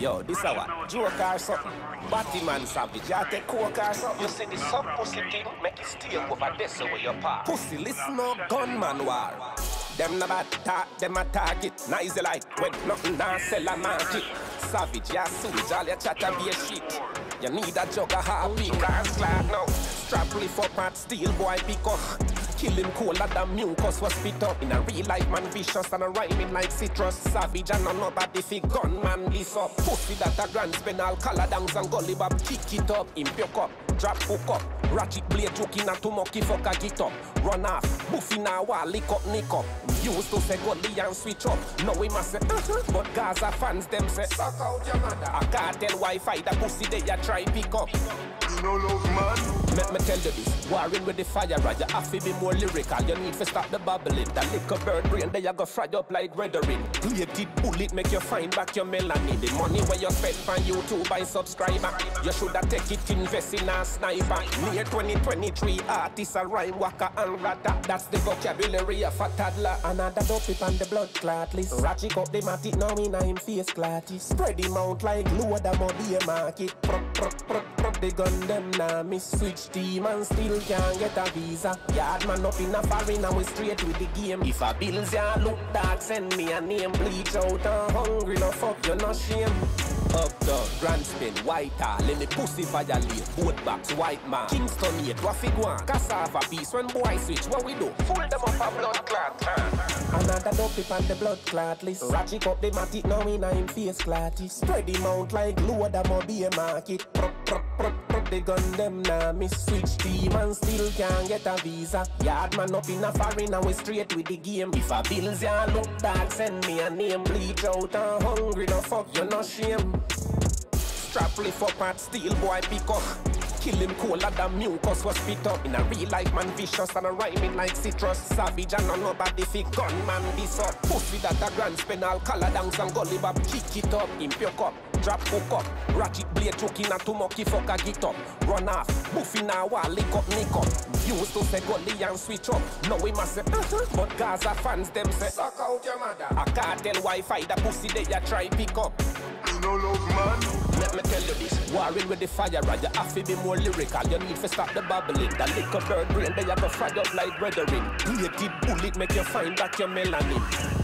Yo, this a what? Joke or something? Batman savage, you take coke or something? You see the sub pussy thing, make it stay over there so where your part. Pussy, listen up, gunman war. Them no bad talk, them a target. Now Nice like when nothing nah sell a market. Savage, yeah, sewage, all your chatter be a shit. You need a jug of happy cars, glad now. Strap lift up at steel boy pick up. Kill him colder than mucus was spit up In a real life man vicious and a rhyming like citrus. Savage and a nobody fi gunman this up. Pussy that a grand spend all color downs and gully bop Kick it up, impure up, drop hook up. Ratchet blade joking at to mucky fuck a get up. Run off, buffy now wall lick up nick up Used to say gully and switch up Now we must say uh-huh But Gaza fans them say Suck out your mother I can't tell Wi-Fi the pussy they a try pick up You no love man. Let me tell you this, warring with the fire, right? You have to be more lyrical. You need to stop the babbling. That little bird brain, they you go fry up like weathering. Plated bullet make you find back your melanin. The money where you spend on YouTube by subscriber. You shoulda take it invest in a sniper. Near 2023 artists a rhyme waka and rata. That's the vocabulary of a toddler. Another dope it on the blood clot list. Ratchet up the matic now in him face clotty. Spread him out like glue the mobile market. Prop, prop, prop, prop the gun them now miss switch team and still can't get a visa. Yard man up in a foreign and we straight with the game. If a bills ya look dark, send me a name. Bleach out and hungry, no fuck you no shame. Up the grand spin, white tall, in the pussy violate, boat box, white man. Kingston 8, what fi go on? Cassava piece, when boy switch, what we do? Full them up a blood clot. Another dope on the blood clot list. Ratchet up the matic now in a face clotty. Spread him out like glue the mobile market. Prop, prop, prop, prop the gun them now miss switch team and still can't get a visa. Yard man up in a foreign and we straight with the game. If a bills ya look dark, send me a name. Bleach out and hungry, no fuck you no shame. Strap lift up at steel boy pick up. Kill him colder than mucus. Was spit up In a real life man vicious and a rhyming like citrus. Savage and no nobody fi gunman this up Pussy that a grand spend all color downs and gully bop Kick it up, impure cup, drop hook up. Ratchet blade choking a to mucky fuck a get up. Run off, buffy now wall lick up nick up. Used to say gully and switch up. Now we must say uh-huh. But Gaza fans them say Suck out your mother. I can't tell Wi-Fi the pussy they a try pick up No love man. let me tell you this, warring with the fire, right? You have to be more lyrical. You need to stop the babbling. That little bird brain, they have to fry up like weathering. Plated bullet make you find back your melanin.